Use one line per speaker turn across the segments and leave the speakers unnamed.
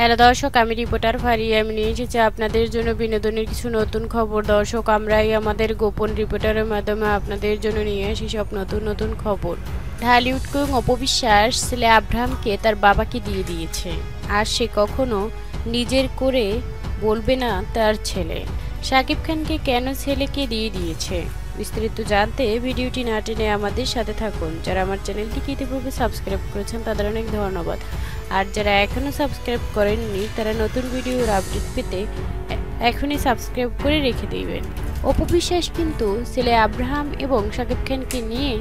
Hello দর্শক, আমি reporter Faria আমি নিয়ে এসেছি আপনাদের জন্য বিনোদনের কিছু নতুন খবর। দর্শক, আমরাই আমাদের গোপন রিপোর্টারের মাধ্যমে আপনাদের জন্য নিয়ে আসি সব নতুন নতুন খবর। ঢালিউড কুইং অপবিশ্বাস ছেলে আব্রাহামকে তার বাবাকে দিয়ে দিয়েছে। আর সে কখনো নিজের করে বলবে না তার ছেলে। শাকিব খানকে কেন ছেলেকে দিয়ে দিয়েছে? বিস্তারিত জানতে ভিডিওটি না টেনে আমাদের সাথে থাকুন। যারা আমার চ্যানেলটিকে ইতিপূর্বে সাবস্ক্রাইব করেছেন, তাদের অনেক ধন্যবাদ। আর যারা এখনও সাবস্ক্রাইব করেননি, তারা নতুন ভিডিওর আপডেট পেতে এখনই সাবস্ক্রাইব করে রেখে দিবেন। অপু বিশ্বাস কিন্তু ছেলে আব্রাহাম এবং শাকিব খানকে নিয়ে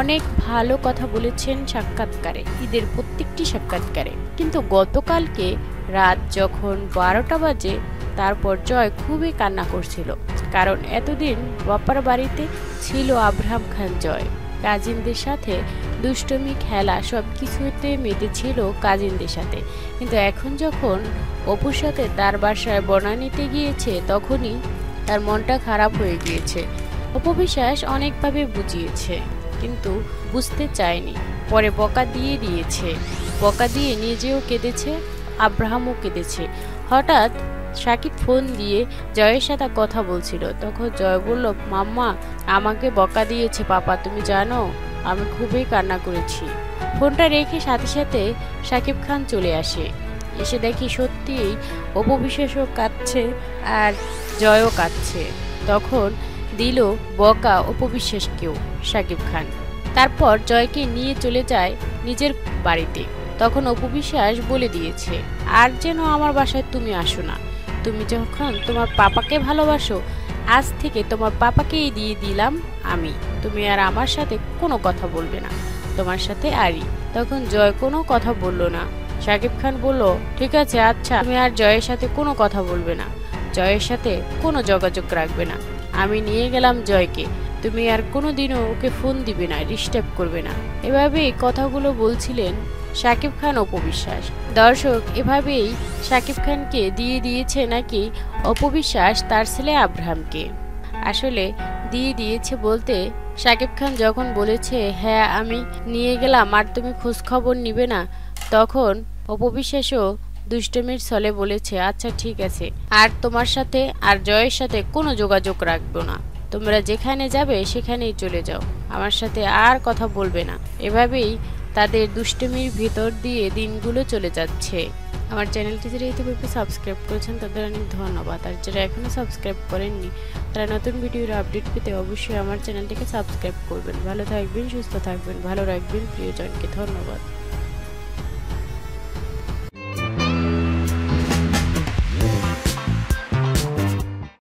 অনেক ভালো কথা বলেছেন সাক্ষাৎকারে, ঈদের প্রত্যেকটি সাক্ষাৎকারে। কিন্তু গতকালকে রাত যখন বারোটা বাজে, তারপর জয় খুবই কান্না করছিল, কারণ এতদিন বাপ্পার বাড়িতে ছিল আব্রাহাম খান জয়। কাজিনদের সাথে দুষ্টমি, খেলা সব কিছুতে মেতেছিল কাজিনদের সাথে। কিন্তু এখন যখন অপুর সাথে তার বাসায় বনানিতে গিয়েছে, তখনই তার মনটা খারাপ হয়ে গিয়েছে। অপবিশ্বাস অনেকভাবে বুঝিয়েছে, কিন্তু বুঝতে চায়নি। পরে বকা দিয়ে দিয়েছে। বকা দিয়ে নিজেও কেঁদেছে, আব্রাহামও কেঁদেছে। হঠাৎ সাকিব ফোন দিয়ে জয়ের সাথে কথা বলছিল। তখন জয় বলল, মাম্মা, আমাকে বকা দিয়েছে, পাপা, তুমি জানো? আমি খুবই কান্না করেছি। ফোনটা রেখে সাথে সাথে সাকিব খান চলে আসে। এসে দেখি সত্যিই অপবিশ্বাসও কাঁদছে আর জয়ও কাঁদছে। তখন দিল, বকা অপবিশ্বাসকেও সাকিব খান। তারপর জয়কে নিয়ে চলে যায় নিজের বাড়িতে। তখন অপবিশ্বাস বলে দিয়েছে, আর যেন আমার বাসায় তুমি আসো না। তুমি যখন তোমার পাপাকে ভালোবাসো আজ থেকে তোমার পাপাকেই দিয়ে দিলাম আমি। তুমি আর আমার সাথে কোনো কথা বলবে না। তোমার সাথে আরি তখন জয় কোনো কথা বলল না। সাকিব খান বলল, ঠিক আছে আচ্ছা। তুমি আর জয়ের সাথে কোনো কথা বলবে না। জয়ের সাথে কোনো যোগাযোগ রাখবে না। আমি নিয়ে গেলাম জয়কে। তুমি আর কোনো দিনও ওকে ফোন দিবে না, ডিস্টার্ব করবে না। এভাবেই কথাগুলো বলছিলেন সাকিব খান অপবিশ্বাস। দর্শক, এভাবেই সাকিব খানকে দিয়ে দিয়েছে নাকি অপবিশ্বাস তার ছেলে আব্রাহামকে? আসলে দিয়ে দিয়েছে বলতে সাকিব খান যখন বলেছে হ্যাঁ আমি নিয়ে গেলাম, আর তুমি খোঁজ খবর নিবে না, তখন অপবিশ্বাসও দুষ্টমির ছলে বলেছে আচ্ছা ঠিক আছে, আর তোমার সাথে আর জয়ের সাথে কোনো যোগাযোগ রাখব না। তোমরা যেখানে যাবে, সেখানেই চলে যাও। আমার সাথে আর কথা বলবে না। এভাবেই তাদের দুষ্টমির ভিতর দিয়ে দিনগুলো চলে যাচ্ছে। আমার চ্যানেলটি যারা ইতিপূর্বে সাবস্ক্রাইব করেছেন, তাদের অনেক ধন্যবাদ। আর যারা এখনও সাবস্ক্রাইব করেননি, তারা নতুন ভিডিওর আপডেট পেতে অবশ্যই আমার চ্যানেলটিকে সাবস্ক্রাইব করবেন। ভালো থাকবেন, সুস্থ থাকবেন, ভালো রাখবেন, প্রিয়জনকে ধন্যবাদ।